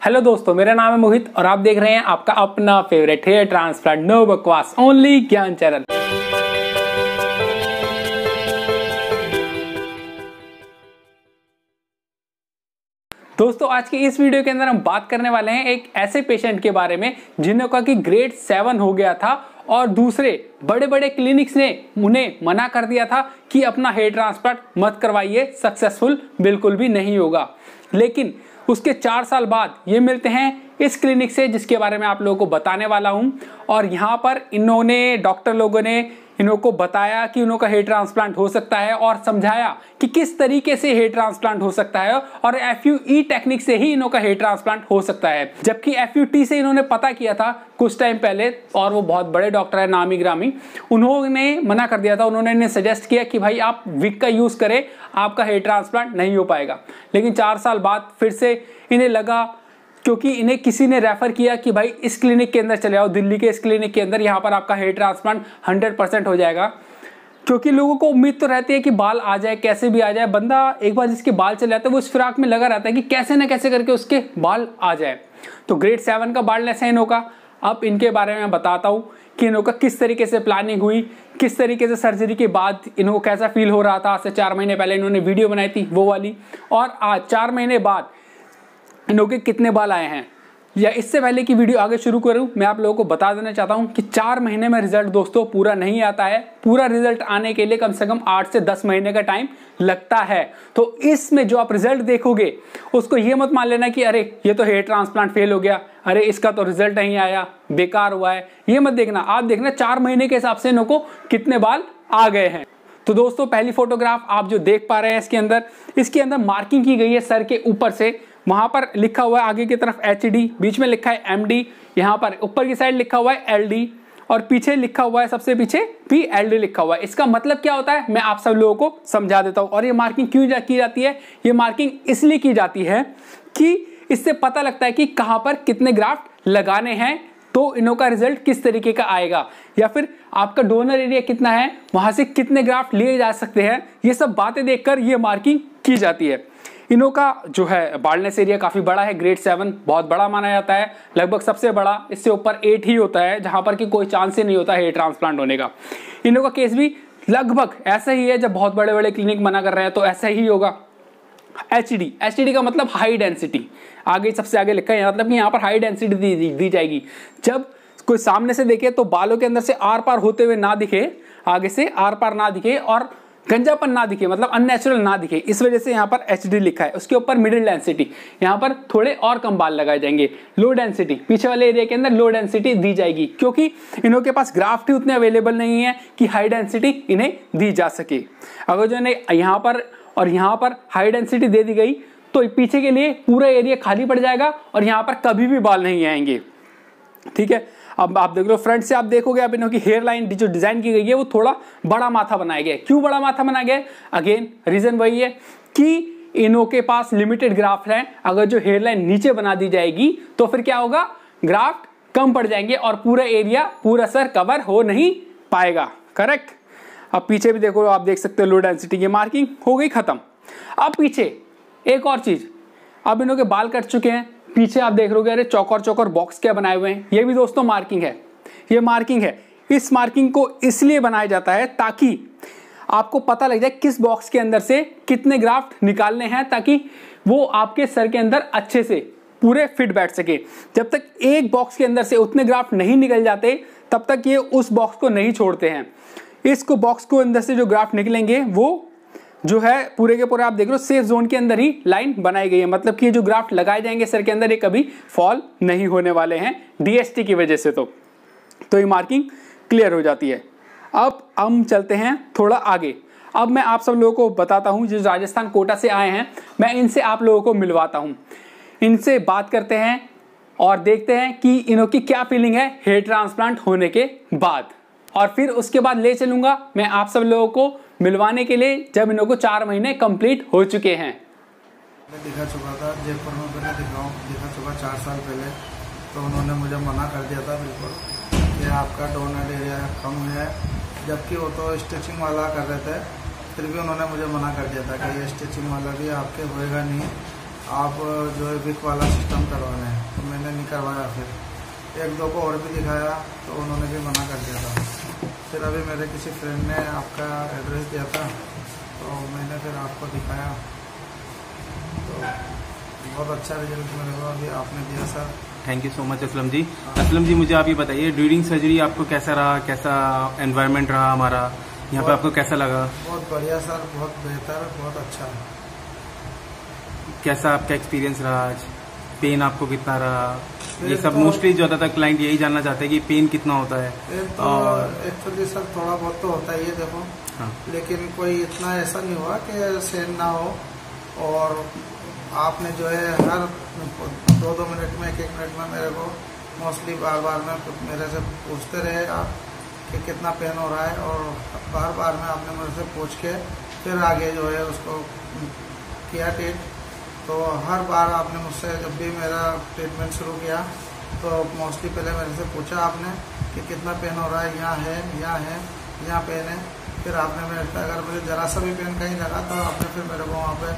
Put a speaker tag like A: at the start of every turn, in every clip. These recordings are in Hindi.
A: हेलो दोस्तों, मेरा नाम है मोहित और आप देख रहे हैं आपका अपना फेवरेट हेयर ट्रांसप्लांट नो बकवास ओनली ज्ञान चैनल। दोस्तों, आज की इस वीडियो के अंदर हम बात करने वाले हैं एक ऐसे पेशेंट के बारे में जिन्हों कि ग्रेड सेवन हो गया था और दूसरे बड़े बड़े क्लिनिक्स ने उन्हें मना कर दिया था कि अपना हेयर ट्रांसप्लांट मत करवाइए सक्सेसफुल बिल्कुल भी नहीं होगा। लेकिन उसके चार साल बाद ये मिलते हैं इस क्लिनिक से, जिसके बारे में आप लोगों को बताने वाला हूँ। और यहाँ पर इन्होंने, डॉक्टर लोगों ने इन्हों को बताया कि उन्हों का हेयर ट्रांसप्लांट हो सकता है और समझाया कि किस तरीके से हेयर ट्रांसप्लांट हो सकता है और एफ़ यू टेक्निक से ही इन्हों का हेयर ट्रांसप्लांट हो सकता है। जबकि एफ़ यू टी से इन्होंने पता किया था कुछ टाइम पहले और वो बहुत बड़े डॉक्टर है, नामी ग्रामी। उन्होंने मना कर दिया था, उन्होंने सजेस्ट किया कि भाई आप विक का यूज़ करें, आपका हेयर ट्रांसप्लांट नहीं हो पाएगा। लेकिन चार साल बाद फिर से इन्हें लगा क्योंकि इन्हें किसी ने रेफर किया कि भाई इस क्लिनिक के अंदर चले आओ, दिल्ली के इस क्लिनिक के अंदर यहाँ पर आपका हेयर ट्रांसप्लांट हंड्रेड परसेंट हो जाएगा। क्योंकि लोगों को उम्मीद तो रहती है कि बाल आ जाए, कैसे भी आ जाए, बंदा एक बार जिसके बाल चले जाते हैं, वो इस फिराक में लगा रहता है कि कैसे ना कैसे करके उसके बाल आ जाए। तो ग्रेड सेवन का बाल लेसन होगा अब इनके बारे में बताता हूँ कि इनका किस तरीके से प्लानिंग हुई, किस तरीके से सर्जरी के बाद इनको कैसा फील हो रहा था। आज से चार महीने पहले इन्होंने वीडियो बनाई थी, वो वाली। और आज चार महीने बाद इनके कितने बाल आए हैं? या इससे पहले की वीडियो आगे शुरू करूँ, मैं आप लोगों को बता देना चाहता हूँ कि चार महीने में रिज़ल्ट दोस्तों पूरा नहीं आता है। पूरा रिज़ल्ट आने के लिए कम से कम आठ से दस महीने का टाइम लगता है। तो इसमें जो आप रिज़ल्ट देखोगे, उसको ये मत मान लेना कि अरे, ये तो हेयर ट्रांसप्लांट फेल हो गया। अरे, इसका तो रिज़ल्ट नहीं आया, बेकार हुआ है। ये मत देखना। आप देखना चार महीने के हिसाब से इनको कितने बाल आ गए हैं। तो दोस्तों, पहली फोटोग्राफ आप जो देख पा रहे हैं इसके अंदर इसके अंदर मार्किंग की गई है सर के ऊपर से। वहाँ पर लिखा हुआ है आगे की तरफ़ एच डी बीच में लिखा है एम डी यहाँ पर ऊपर की साइड लिखा हुआ है एल डी और पीछे लिखा हुआ है सबसे पीछे पी एल डी लिखा हुआ है। इसका मतलब क्या होता है? मैं आप सब लोगों को समझा देता हूँ। और ये मार्किंग क्यों जा, की जाती है? ये मार्किंग इसलिए की जाती है कि इससे पता लगता है कि कहाँ पर कितने ग्राफ्ट लगाने हैं तो इनों का रिज़ल्ट किस तरीके का आएगा। या फिर आपका डोनर एरिया कितना है वहाँ से कितने ग्राफ्ट लिए जा सकते हैं? ये सब बातें देखकर ये मार्किंग की जाती है। इनों का जो है बाल्डनेस एरिया काफ़ी बड़ा है ग्रेड सेवन बहुत बड़ा माना जाता है। लगभग सबसे बड़ा इससे ऊपर एट ही होता है जहाँ पर कि कोई चांस ही नहीं होता है ट्रांसप्लांट होने का। इनों का केस भी लगभग ऐसा ही है जब बहुत बड़े बड़े क्लिनिक मना कर रहे हैं तो ऐसा ही होगा। एच डी एच डी का मतलब हाई डेंसिटी आगे सबसे आगे लिखा है मतलब कि यहाँ पर हाई डेंसिटी दी, दी, दी जाएगी। जब कोई सामने से देखे तो बालों के अंदर से आर पार होते हुए ना दिखे आगे से आर पार ना दिखे और गंजापन ना दिखे मतलब अननेचुरल ना दिखे। इस वजह से यहाँ पर एचडी लिखा है। उसके ऊपर मिडिल डेंसिटी यहाँ पर थोड़े और कम बाल लगाए जाएँगे। लो डेंसिटी पीछे वाले एरिया के अंदर लो डेंसिटी दी जाएगी, क्योंकि इन्हों के पास ग्राफ्ट ही उतने अवेलेबल नहीं है कि हाई डेंसिटी इन्हें दी जा सके। अगर जो इन्हें यहाँ पर और यहाँ पर हाई डेंसिटी दे दी गई तो पीछे के लिए पूरा एरिया खाली पड़ जाएगा और यहाँ पर कभी भी बाल नहीं आएँगे। ठीक है? अब आप देख लो फ्रंट से आप देखोगे अब इनकी हेयर लाइन जो डिज़ाइन की गई है, वो थोड़ा बड़ा माथा बनाया गया क्यों बड़ा माथा बनाया गया अगेन रीजन वही है कि इनों के पास लिमिटेड ग्राफ्ट है। अगर जो हेयर लाइन नीचे बना दी जाएगी तो फिर क्या होगा? ग्राफ्ट कम पड़ जाएँगे और पूरा एरिया पूरा सर कवर हो नहीं पाएगा। करेक्ट अब पीछे भी देखो, आप देख सकते हो लो डेंसिटी की मार्किंग हो गई खत्म। अब पीछे एक और चीज़। अब इनों के बाल कट चुके हैं। पीछे आप देख रहे अरे चौकर चौकर बॉक्स क्या बनाए हुए हैं? ये भी दोस्तों मार्किंग है। ये मार्किंग है। इस मार्किंग को इसलिए बनाया जाता है ताकि आपको पता लग जाए किस बॉक्स के अंदर से कितने ग्राफ्ट निकालने हैं, ताकि वो आपके सर के अंदर अच्छे से पूरे फिट बैठ सके। जब तक एक बॉक्स के अंदर से उतने ग्राफ्ट नहीं निकल जाते, तब तक ये उस बॉक्स को नहीं छोड़ते हैं। इसको बॉक्स को अंदर से जो ग्राफ्ट निकलेंगे, वो जो है पूरे के पूरे आप देख रहे हो सेफ़ जोन के अंदर ही लाइन बनाई गई है। मतलब कि जो ग्राफ्ट लगाए जाएँगे सर के अंदर, ये कभी फॉल नहीं होने वाले हैं। डीएसटी की वजह से तो। तो ये मार्किंग क्लियर हो जाती है। अब हम चलते हैं थोड़ा आगे। अब मैं आप सब लोगों को बताता हूँ जो राजस्थान कोटा से आए हैं, मैं इनसे आप लोगों को मिलवाता हूँ। इनसे बात करते हैं और देखते हैं कि इनों की क्या फीलिंग है हेयर ट्रांसप्लांट होने के बाद। और फिर उसके बाद ले चलूँगा मैं आप सब लोगों को मिलवाने के लिए जब इनको चार महीने कंप्लीट हो चुके हैं।
B: मैं दिखा चुका था, जयपुर में मैंने दिखा दिखा चुका चार साल पहले तो उन्होंने मुझे मना कर दिया था बिल्कुल, कि आपका डोनर एरिया कम है। जबकि वो तो स्टिचिंग वाला कर रहे थे, फिर भी उन्होंने मुझे मना कर दिया था कि ये स्टिचिंग वाला भी आपके होएगा नहीं, आप जो है विक वाला सिस्टम करवा रहे हैं। तो मैंने नहीं करवाया फिर। एक दो को और भी दिखाया तो उन्होंने भी मना कर दिया था। फिर अभी मेरे किसी फ्रेंड ने आपका एड्रेस दिया था तो मैंने फिर आपको दिखाया। तो बहुत अच्छा रिज़ल्ट मेरे को अभी आपने दिया sir.
C: Thank you so much Aslam ji. Aslam ji मुझे आप ये बताइए ड्यूरिंग सर्जरी आपको कैसा रहा कैसा एनवायरनमेंट रहा हमारा? यहाँ पे आपको कैसा लगा?
B: बहुत बढ़िया सर। बहुत बेहतर बहुत अच्छा।
C: कैसा आपका एक्सपीरियंस रहा आज? पेन आपको कितना रहा? ये सब
B: तो-
C: मोस्टली ज़्यादातर क्लाइंट यही जानना चाहते हैं कि पेन कितना होता है।
B: तो
C: और
B: एक्चुअली सर थोड़ा बहुत तो होता ही है देखो।
C: हाँ।
B: लेकिन कोई इतना ऐसा नहीं हुआ कि सेन ना हो। और आपने जो है हर दो दो मिनट में एक एक मिनट में मेरे को मोस्टली बार बार में मेरे से पूछते रहे आप कि कितना पेन हो रहा है। और बार बार में आपने मेरे से पूछ के फिर आगे जो है उसको किया ट्रीट तो हर बार आपने मुझसे जब भी मेरा ट्रीटमेंट शुरू किया तो मोस्टली पहले मेरे से पूछा आपने कि कितना पेन हो रहा है यहाँ है यहाँ है यहाँ पेन है। फिर आपने मेरे से अगर मुझे ज़रा सा भी पेन कहीं लगा तो आपने फिर मेरे को वहाँ पे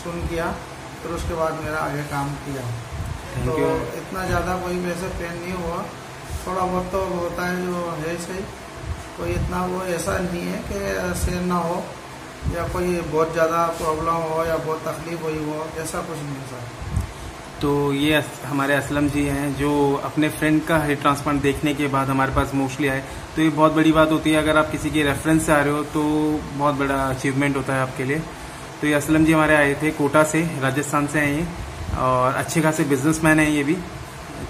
B: सुन किया फिर उसके बाद मेरा आगे काम किया। तो इतना ज़्यादा कोई वैसे पेन नहीं हुआ। थोड़ा बहुत तो होता है जो है सही कोई इतना वो ऐसा नहीं है कि सेन ना हो। या कोई बहुत ज़्यादा प्रॉब्लम हो या बहुत तकलीफ़ हुई हो, ऐसा कुछ नहीं सर
C: तो ये हमारे असलम जी हैं जो अपने फ्रेंड का हेयर ट्रांसप्लांट देखने के बाद हमारे पास मोस्टली आए। तो ये बहुत बड़ी बात होती है, अगर आप किसी के रेफरेंस से आ रहे हो तो बहुत बड़ा अचीवमेंट होता है आपके लिए। तो ये असलम जी हमारे आए थे कोटा से, राजस्थान से हैं ये, और अच्छे खासे बिजनेसमैन हैं ये भी।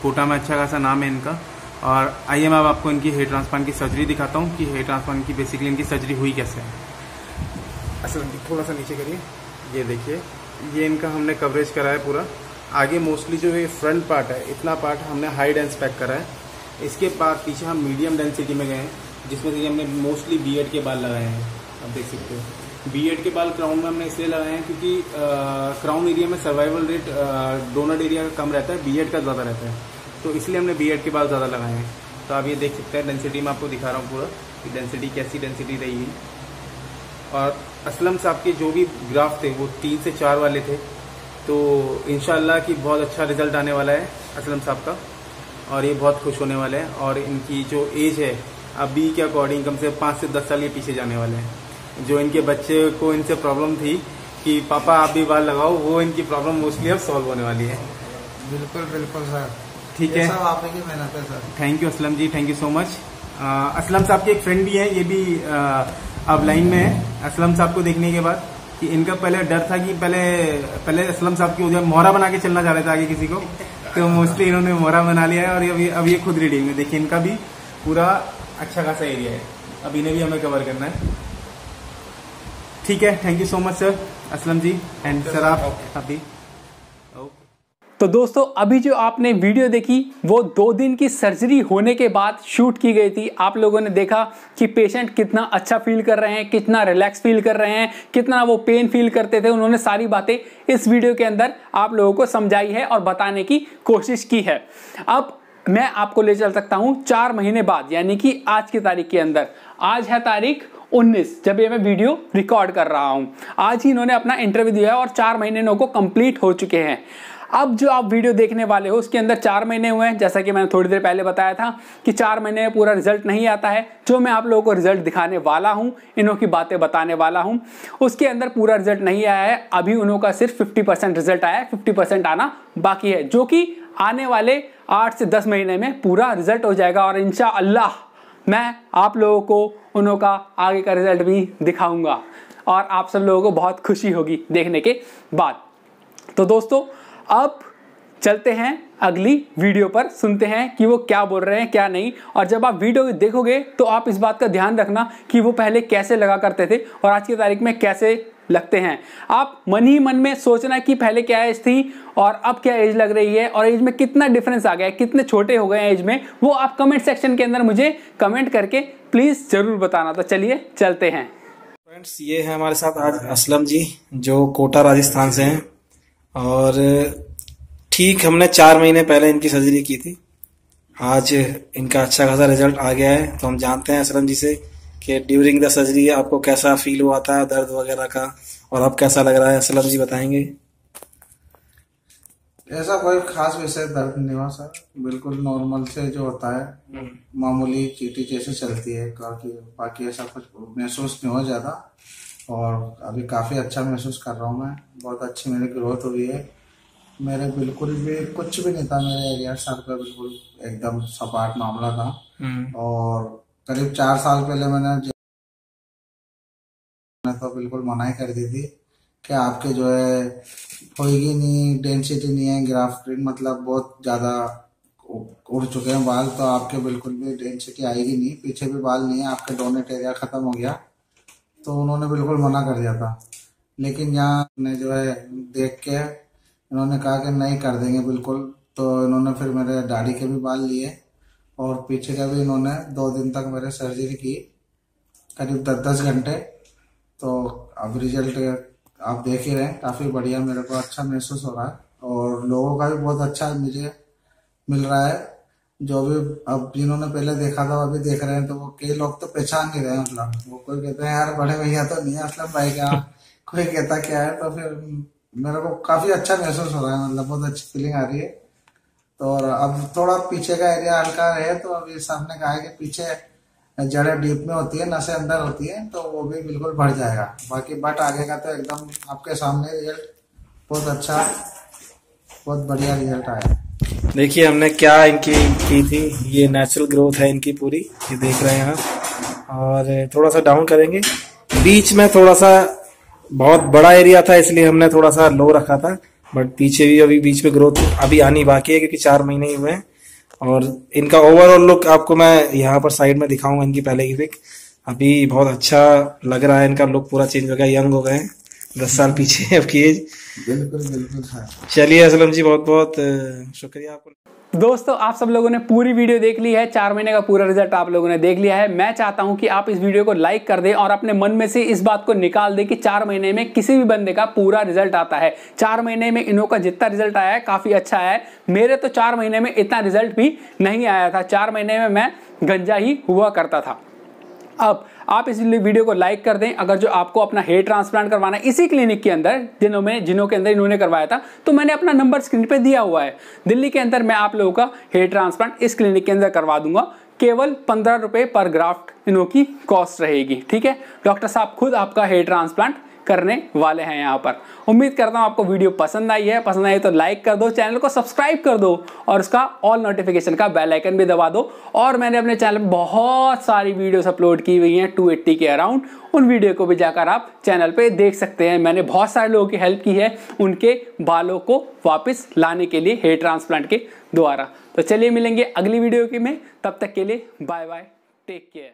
C: कोटा में अच्छा खासा नाम है इनका। और आइए मैं अब आपको इनकी हेयर ट्रांसप्लांट की सर्जरी दिखाता हूँ कि हेयर ट्रांसप्लांट की बेसिकली इनकी सर्जरी हुई कैसे है। असलम थोड़ा सा नीचे करिए। ये देखिए, ये इनका हमने कवरेज करा है पूरा। आगे मोस्टली जो ये फ्रंट पार्ट है, इतना पार्ट हमने हाई डेंस पैक करा है। इसके बाद पीछे हम मीडियम डेंसिटी में गए हैं, जिसमें से हमने मोस्टली बी के बाल लगाए हैं। आप देख सकते हो। बी के बाल क्राउन में हमने इसलिए लगाए हैं क्योंकि क्राउन एरिया में सर्वाइवल रेट डोनट एरिया का कम रहता है बी का ज़्यादा रहता है। तो इसलिए हमने बी के बाल ज़्यादा लगाए हैं। तो आप ये देख सकते हैं डेंसिटी में आपको दिखा रहा हूँ पूरा कि डेंसिटी कैसी डेंसिटी रही है। और असलम साहब के जो भी ग्राफ थे वो तीन से चार वाले थे। तो इनशाला कि बहुत अच्छा रिज़ल्ट आने वाला है असलम साहब का और ये बहुत खुश होने वाले हैं और इनकी जो एज है अभी के अकॉर्डिंग कम से पाँच से दस साल के पीछे जाने वाले हैं। जो इनके बच्चे को इनसे प्रॉब्लम थी कि पापा आप भी बाल लगाओ वो इनकी प्रॉब्लम मोस्टली अब सॉल्व होने वाली है।
B: बिल्कुल बिल्कुल सर।
C: ठीक है।
B: सब आप ही मेहनत है sir.
C: Thank you Aslam ji thank you so much Aslam साहब के एक फ्रेंड भी हैं ये भी अ, अब लाइन में है असलम साहब को देखने के बाद कि इनका पहले डर था कि पहले पहले असलम साहब की उधर मोहरा बना के चलना चाह रहे थे आगे किसी को तो मोस्टली इन्होंने मोहरा बना लिया है और ये अभी अब ये खुद रीडिंग में देखिए इनका भी पूरा अच्छा खासा एरिया है। अब इन्हें भी हमें कवर करना है। ठीक है thank you so much sir Aslam ji and sir आप अभी ओके
A: तो दोस्तों, अभी जो आपने वीडियो देखी, वो दो दिन की सर्जरी होने के बाद शूट की गई थी। आप लोगों ने देखा कि पेशेंट कितना अच्छा फील कर रहे हैं, कितना रिलैक्स फील कर रहे हैं, कितना वो पेन फील करते थे। उन्होंने सारी बातें इस वीडियो के अंदर आप लोगों को समझाई है और बताने की कोशिश की है। अब मैं आपको ले चल सकता हूँ चार महीने बाद, यानी कि आज की तारीख के अंदर। आज है तारीख 19 जब ये मैं वीडियो रिकॉर्ड कर रहा हूँ। आज ही इन्होंने अपना इंटरव्यू दिया है और चार महीने इनको कंप्लीट हो चुके हैं। अब जो आप वीडियो देखने वाले हो, उसके अंदर चार महीने हुए हैं। जैसा कि मैंने थोड़ी देर पहले बताया था कि चार महीने में पूरा रिज़ल्ट नहीं आता है। जो मैं आप लोगों को रिज़ल्ट दिखाने वाला हूँ, इन्हों की बातें बताने वाला हूँ, उसके अंदर पूरा रिज़ल्ट नहीं आया है। अभी उन्हों का सिर्फ़ 50 परसेंट रिज़ल्ट आया है 50 परसेंट आना बाकी है, जो कि आने वाले आठ से दस महीने में पूरा रिज़ल्ट हो जाएगा। और अल्लाह मैं आप लोगों को उन्हों का आगे का रिज़ल्ट भी दिखाऊँगा। और आप सब लोगों को बहुत खुशी होगी देखने के बाद। तो दोस्तों अब चलते हैं अगली वीडियो पर, सुनते हैं कि वो क्या बोल रहे हैं, क्या नहीं। और जब आप वीडियो देखोगे तो आप इस बात का ध्यान रखना कि वो पहले कैसे लगा करते थे और आज की तारीख में कैसे लगते हैं। आप मन ही मन में सोचना कि पहले क्या एज थी और अब क्या एज लग रही है और एज में कितना डिफरेंस आ गया है, कितने छोटे हो गए हैं एज में, वो आप कमेंट सेक्शन के अंदर मुझे कमेंट करके प्लीज़ ज़रूर बताना। तो चलिए, चलते हैं।
D: फ्रेंड्स, ये है हमारे साथ आज असलम जी, जो कोटा राजस्थान से हैं। और ठीक हमने चार महीने पहले इनकी सर्जरी की थी। आज इनका अच्छा खासा रिज़ल्ट आ गया है। तो हम जानते हैं असलम जी से कि ड्यूरिंग द सर्जरी आपको कैसा फील हुआ था दर्द वगैरह का और अब कैसा लग रहा है? असलम जी बताएँगे।
B: ऐसा कोई खास विषय दर्द नहीं हुआ सर। बिल्कुल नॉर्मल से जो होता है मामूली चीटी जैसे चलती है बाकी बाकी ऐसा कुछ महसूस नहीं हो ज़्यादा। और अभी काफ़ी अच्छा महसूस कर रहा हूँ मैं। बहुत अच्छी मेरी ग्रोथ हुई है। मेरे बिल्कुल भी कुछ भी नहीं था मेरे एरिया सर पे बिल्कुल एकदम सपाट मामला था। और करीब चार साल पहले मैंने तो बिल्कुल मनाही कर दी थी कि आपके जो है होएगी नहीं डेंसिटी नहीं है ग्राफ मतलब बहुत ज़्यादा उड़ चुके हैं बाल तो आपके बिल्कुल भी डेंसिटी आएगी नहीं। पीछे भी बाल नहीं है आपके डोनेट एरिया ख़त्म हो गया। तो उन्होंने बिल्कुल मना कर दिया था। लेकिन यहाँ ने जो है देख के इन्होंने कहा कि नहीं कर देंगे बिल्कुल। तो इन्होंने फिर मेरे दाढ़ी के भी बाल लिए और पीछे का भी इन्होंने दो दिन तक मेरे सर्जरी की, करीब दस दस घंटे। तो अब रिज़ल्ट आप देख ही रहे हैं, काफ़ी बढ़िया मेरे को अच्छा महसूस हो रहा है और लोगों का भी बहुत अच्छा मुझे मिल रहा है। जो भी अब जिन्होंने पहले देखा था अभी देख रहे हैं तो वो कई लोग तो पहचान नहीं रहे हैं मतलब। वो कोई कहते हैं यार बड़े भैया तो नहीं है असलम भाई क्या कोई कहता क्या है? तो फिर मेरे को काफ़ी अच्छा महसूस हो रहा है मतलब बहुत अच्छी फीलिंग आ रही है। तो और अब थोड़ा पीछे का एरिया हल्का रहे तो अभी सामने कहा है कि पीछे जड़े डीप में होती है नशे अंदर होती है तो वो भी बिल्कुल बढ़ जाएगा। बाकी बट आगे का तो एकदम आपके सामने रिज़ल्ट बहुत अच्छा बहुत बढ़िया रिज़ल्ट आया।
D: देखिए, हमने क्या इनकी की थी? ये नेचुरल ग्रोथ है इनकी पूरी, ये देख रहे हैं आप। और थोड़ा सा डाउन करेंगे। बीच में थोड़ा सा बहुत बड़ा एरिया था, इसलिए हमने थोड़ा सा लो रखा था। बट पीछे भी अभी बीच में ग्रोथ अभी आनी बाकी है, क्योंकि चार महीने ही हुए हैं। और इनका ओवरऑल लुक आपको मैं यहाँ पर साइड में दिखाऊँगा इनकी पहले की पिक अभी बहुत अच्छा लग रहा है इनका लुक पूरा चेंज हो गया यंग हो गए हैं। दस साल पीछे अब की एज
B: बिल्कुल बिल्कुल
D: चलिए असलम जी बहुत बहुत शुक्रिया आपको।
A: दोस्तों आप सब लोगों ने पूरी वीडियो देख ली है चार महीने का पूरा रिज़ल्ट आप लोगों ने देख लिया है। मैं चाहता हूँ कि आप इस वीडियो को लाइक कर दें और अपने मन में से इस बात को निकाल दें कि चार महीने में किसी भी बंदे का पूरा रिज़ल्ट आता है। चार महीने में इनों का जितना रिज़ल्ट आया है काफ़ी अच्छा है। मेरे तो चार महीने में इतना रिज़ल्ट भी नहीं आया था। चार महीने में मैं गंजा ही हुआ करता था। अब आप इस वीडियो को लाइक कर दें। अगर जो आपको अपना हेयर ट्रांसप्लांट करवाना है, इसी क्लिनिक के अंदर, जिनों में जिनों के अंदर इन्होंने करवाया था तो मैंने अपना नंबर स्क्रीन पर दिया हुआ है। दिल्ली के अंदर मैं आप लोगों का हेयर ट्रांसप्लांट इस क्लिनिक के अंदर करवा दूँगा। केवल पंद्रह रुपये पर ग्राफ्ट इनों की कॉस्ट रहेगी, ठीक है? डॉक्टर साहब, खुद आपका हेयर ट्रांसप्लांट करने वाले हैं यहाँ पर। उम्मीद करता हूँ आपको वीडियो पसंद आई है। पसंद आई तो लाइक कर दो, चैनल को सब्सक्राइब कर दो और उसका ऑल नोटिफिकेशन का बेल आइकन भी दबा दो। और मैंने अपने चैनल पर बहुत सारी वीडियोस अपलोड की हुई हैं 280 के अराउंड उन वीडियो को भी जाकर आप चैनल पे देख सकते हैं। मैंने बहुत सारे लोगों की हेल्प की है उनके बालों को वापस लाने के लिए हेयर ट्रांसप्लांट के द्वारा। तो चलिए मिलेंगे अगली वीडियो के में। तब तक के लिए बाय बाय टेक केयर